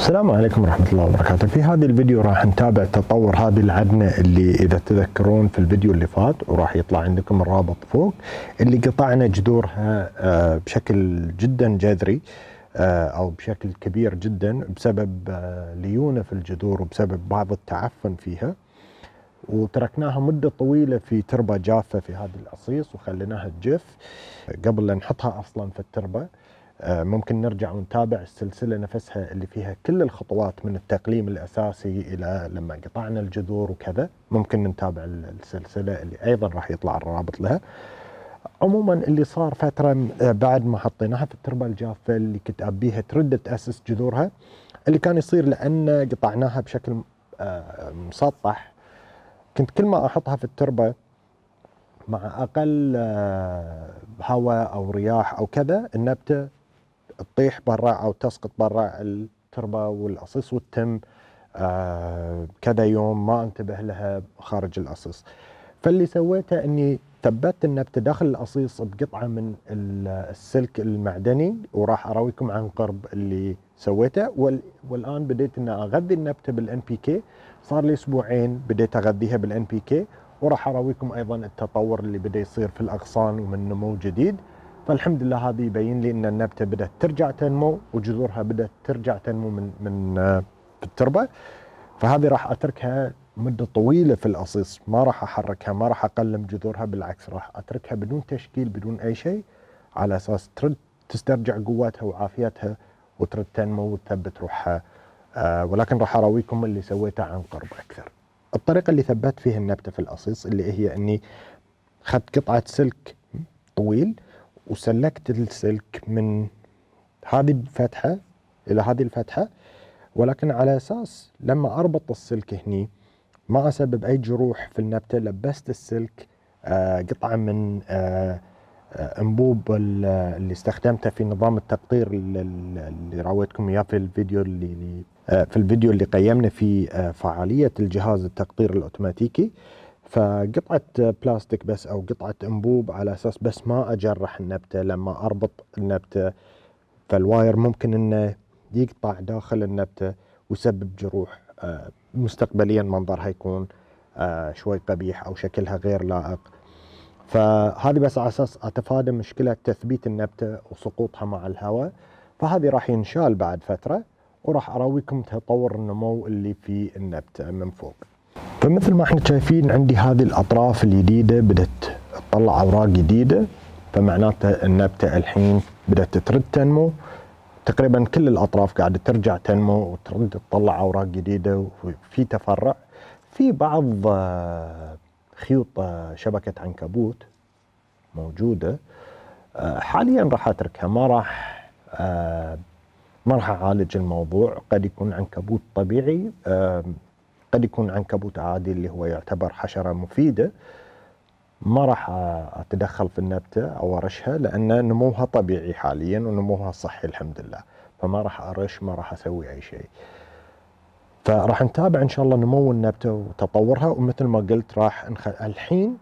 السلام عليكم ورحمة الله وبركاته. في هذه الفيديو راح نتابع تطور هذه العدنة اللي إذا تذكرون في الفيديو اللي فات وراح يطلع عندكم الرابط فوق اللي قطعنا جذورها آه، بشكل جدا جذري آه، أو بشكل كبير جدا بسبب آه، ليونة في الجذور وبسبب بعض التعفن فيها. وتركناها مدة طويلة في تربة جافة في هذا الأصيص وخليناها تجف قبل لا نحطها أصلا في التربة. ممكن نرجع ونتابع السلسلة نفسها اللي فيها كل الخطوات من التقليم الأساسي إلى لما قطعنا الجذور وكذا. ممكن نتابع السلسلة اللي أيضا راح يطلع الرابط لها. عموما اللي صار فترة آه، بعد ما حطيناها في التربة الجافة اللي كنت أبيها ترد تأسس جذورها اللي كان يصير لأن قطعناها بشكل آه، مسطح كنت كل ما أحطها في التربة مع أقل هواء أو رياح أو كذا النبتة تطيح برا أو تسقط برا التربة والأصيص وتتم آه كذا يوم ما انتبه لها خارج الأصيص. فاللي سويته إني ثبت النبته داخل الأصيص بقطعة من السلك المعدني وراح اراويكم عن قرب اللي سويته. والآن بديت ان أغذي النبتة بالان بي كي صار لي أسبوعين بديت أغذيها بالان بي كي وراح اراويكم أيضا التطور اللي بدا يصير في الأغصان ومن نمو جديد. فالحمد لله هذا يبين لي إن النبتة بدأت ترجع تنمو وجذورها بدأت ترجع تنمو من من آه، في التربة. فهذه راح أتركها مدة طويلة في الأصيص. ما راح أحركها ما راح أقلم جذورها بالعكس راح أتركها بدون تشكيل بدون أي شيء على أساس ترد تسترجع قوتها وعافيتها وترد تنمو وتثبت روحها. آه ولكن راح أراويكم اللي سويته عن قرب أكثر. الطريقة اللي ثبت فيها النبتة في الأصيص اللي هي إني اخذت قطعة سلك طويل وسلكت السلك من هذه الفتحة إلى هذه الفتحة ولكن على أساس لما أربط السلك هني ما أسبب أي جروح في النبتة لبست السلك آه قطعة من آه, آه، أنبوب اللي استخدمته في نظام التقطير اللي راويتكم إياه في الفيديو اللي في الفيديو اللي قيمنا فيه فعالية الجهاز التقطير الأوتوماتيكي. فقطعة بلاستيك بس أو قطعة أنبوب على أساس بس ما أجرح النبتة لما أربط النبتة فالواير ممكن أنه يقطع داخل النبتة ويسبب جروح آه، مستقبليا منظرها يكون آه، شوي قبيح أو شكلها غير لائق. فهذه بس على أساس أتفادى مشكلة تثبيت النبتة وسقوطها مع الهواء. فهذه راح ينشال بعد فترة وراح أراويكم تطور النمو اللي في النبتة من فوق. فمثل ما إحنا شايفين عندي هذه الأطراف الجديدة بدأت تطلع أوراق جديدة فمعناته النبته الحين بدأت ترد تنمو. تقريبا كل الأطراف قاعدة ترجع تنمو وترد تطلع أوراق جديدة وفي تفرع. في بعض آه، خيوط آه، شبكة عنكبوت موجودة. آه، حاليا راح أتركها ما راح ما راح أعالج الموضوع. قد يكون عنكبوت طبيعي قد يكون عنكبوت عادي اللي هو يعتبر حشرة مفيدة. ما راح أتدخل في النبتة أو أرشها لأن نموها طبيعي حاليا ونموها صحي الحمد لله. فما راح أرش ما راح أسوي أي شيء. فراح نتابع إن شاء الله نمو النبتة وتطورها ومثل ما قلت راح نخ... الحين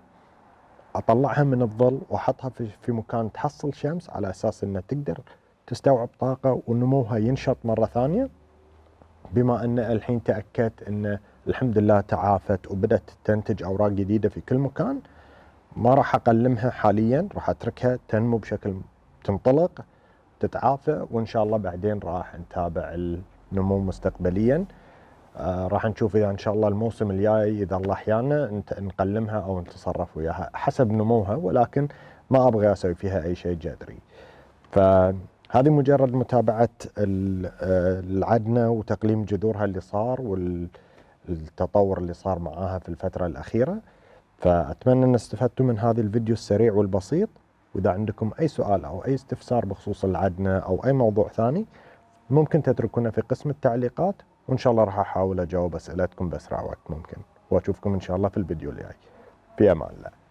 أطلعها من الظل وأحطها في, في مكان تحصل شمس على أساس أنها تقدر تستوعب طاقة ونموها ينشط مرة ثانية. بما أن الحين تأكدت أن الحمد لله تعافت وبدأت تنتج أوراق جديدة في كل مكان. ما راح أقلمها حاليا راح أتركها تنمو بشكل تنطلق تتعافى وإن شاء الله بعدين راح نتابع النمو مستقبليا. آه راح نشوف إذا إن شاء الله الموسم الجاي إذا الله أحيانا نقلمها أو نتصرف وياها حسب نموها ولكن ما أبغى أسوي فيها أي شيء جذري. فهذه مجرد متابعة آه، العدنة وتقليم جذورها اللي صار وال التطور اللي صار معاها في الفترة الأخيرة. فأتمنى أن استفدتوا من هذا الفيديو السريع والبسيط. وإذا عندكم أي سؤال أو أي استفسار بخصوص العدنة أو أي موضوع ثاني ممكن تتركونه في قسم التعليقات. وإن شاء الله راح أحاول أجاوب أسئلتكم بأسرع وقت ممكن. وأشوفكم إن شاء الله في الفيديو الجاي. في أمان الله.